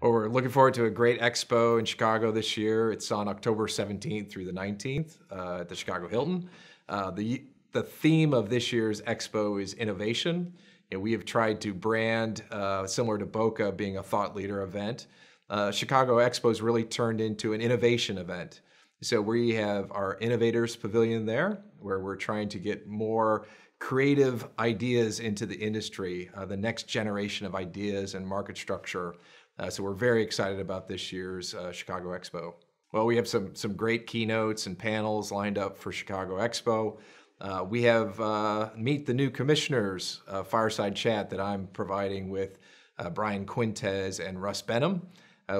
Well, we're looking forward to a great expo in Chicago this year. It's on October 17th through the 19th uh, at the Chicago Hilton. Uh, the, the theme of this year's expo is innovation. And we have tried to brand, uh, similar to BOCA being a thought leader event, uh, Chicago Expo has really turned into an innovation event. So we have our Innovators Pavilion there, where we're trying to get more creative ideas into the industry, uh, the next generation of ideas and market structure so we're very excited about this year's uh, Chicago Expo. Well, we have some, some great keynotes and panels lined up for Chicago Expo. Uh, we have uh, Meet the New Commissioners uh, fireside chat that I'm providing with uh, Brian Quintenz and Russ Behnam.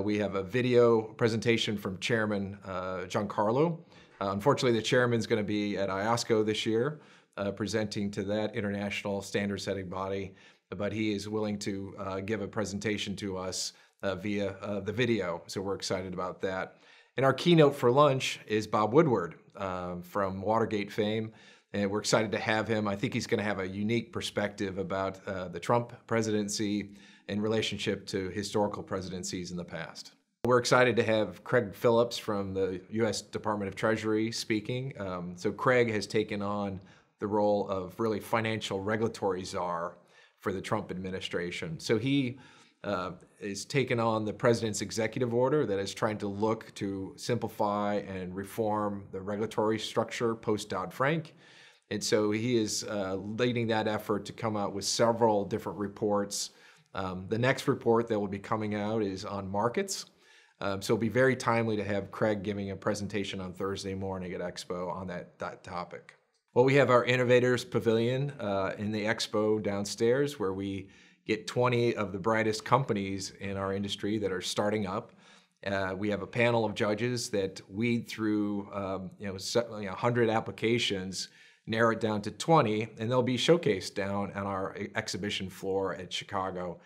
we have a video presentation from Chairman Giancarlo. unfortunately, the chairman's going to be at IOSCO this year, presenting to that international standard setting body, but he is willing to give a presentation to us uh, via uh, the video. So we're excited about that. And our keynote for lunch is Bob Woodward uh, from Watergate fame. And we're excited to have him. I think he's going to have a unique perspective about uh, the Trump presidency in relationship to historical presidencies in the past. We're excited to have Craig Phillips from the U.S. Department of Treasury speaking. Um, so Craig has taken on the role of really financial regulatory czar for the Trump administration. So he uh, is taken on the president's executive order that is trying to look to simplify and reform the regulatory structure post Dodd Frank. And so he is uh, leading that effort to come out with several different reports. Um, the next report that will be coming out is on markets. Um, so it'll be very timely to have Craig giving a presentation on Thursday morning at Expo on that, that topic. Well, we have our Innovators Pavilion uh, in the Expo downstairs where we get 20 of the brightest companies in our industry that are starting up. Uh, we have a panel of judges that weed through um, you, know, 100 applications, narrow it down to 20, and they'll be showcased down on our exhibition floor at Chicago.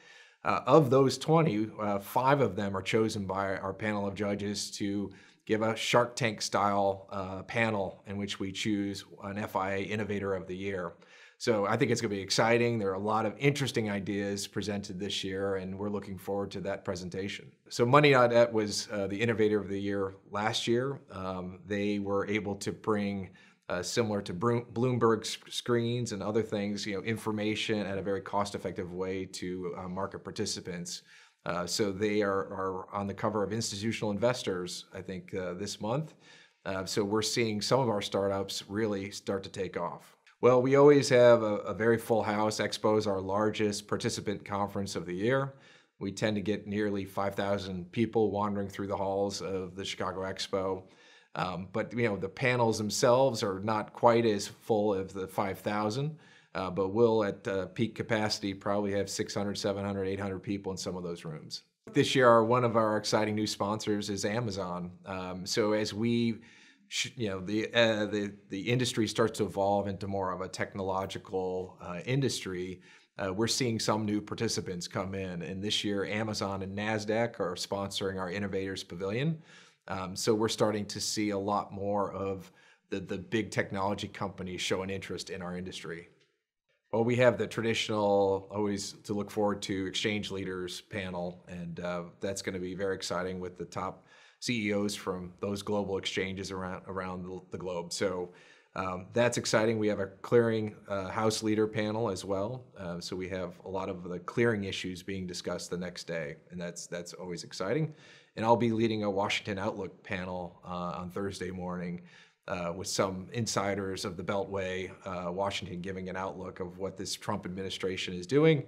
Uh, of those 20, uh, five of them are chosen by our panel of judges to give a Shark Tank style uh, panel in which we choose an FIA Innovator of the Year. So I think it's going to be exciting. There are a lot of interesting ideas presented this year, and we're looking forward to that presentation. So Money.net was uh, the Innovator of the Year last year. Um, they were able to bring uh, similar to Bloomberg screens and other things, you know, information at a very cost-effective way to uh, market participants. Uh, so they are, are on the cover of Institutional Investors, I think, uh, this month. Uh, so we're seeing some of our startups really start to take off. Well, we always have a, a very full house. Expo is our largest participant conference of the year. We tend to get nearly 5,000 people wandering through the halls of the Chicago Expo. Um, but you know the panels themselves are not quite as full as the 5,000, uh, but we'll at uh, peak capacity probably have 600, 700, 800 people in some of those rooms. This year, our, one of our exciting new sponsors is Amazon. Um, so as we you know the uh, the the industry starts to evolve into more of a technological uh, industry, uh, we're seeing some new participants come in. And this year, Amazon and Nasdaq are sponsoring our Innovators Pavilion. Um, so we're starting to see a lot more of the the big technology companies show an interest in our industry. Well, we have the traditional, always to look forward to exchange leaders panel, and uh, that's going to be very exciting with the top CEOs from those global exchanges around around the, globe. So um, that's exciting. We have a clearing uh, house leader panel as well. Uh, so we have a lot of the clearing issues being discussed the next day, and that's that's always exciting. And I'll be leading a Washington Outlook panel uh, on Thursday morning. Uh, with some insiders of the Beltway, uh, Washington giving an outlook of what this Trump administration is doing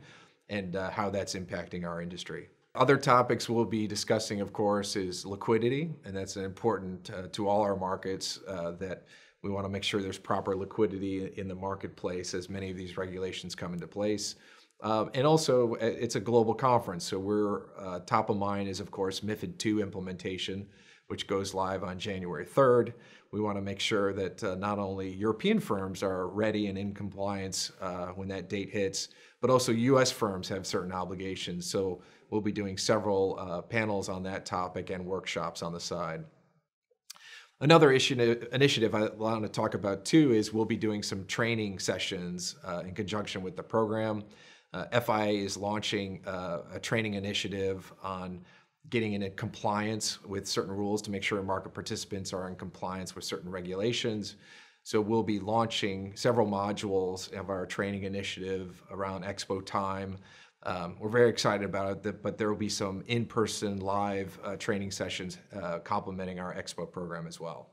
and uh, how that's impacting our industry. Other topics we'll be discussing, of course, is liquidity, and that's important uh, to all our markets uh, that we want to make sure there's proper liquidity in the marketplace as many of these regulations come into place. Um, and also, uh, it's a global conference, so we're uh, top of mind is, of course, MIFID II implementation, which goes live on January 3rd. We want to make sure that uh, not only European firms are ready and in compliance uh, when that date hits, but also U.S. firms have certain obligations. So we'll be doing several uh, panels on that topic and workshops on the side. Another issue, initiative I want to talk about too is we'll be doing some training sessions uh, in conjunction with the program. Uh, FIA is launching uh, a training initiative on getting into compliance with certain rules to make sure market participants are in compliance with certain regulations. So we'll be launching several modules of our training initiative around Expo time. Um, we're very excited about it, but there will be some in-person live uh, training sessions uh, complementing our Expo program as well.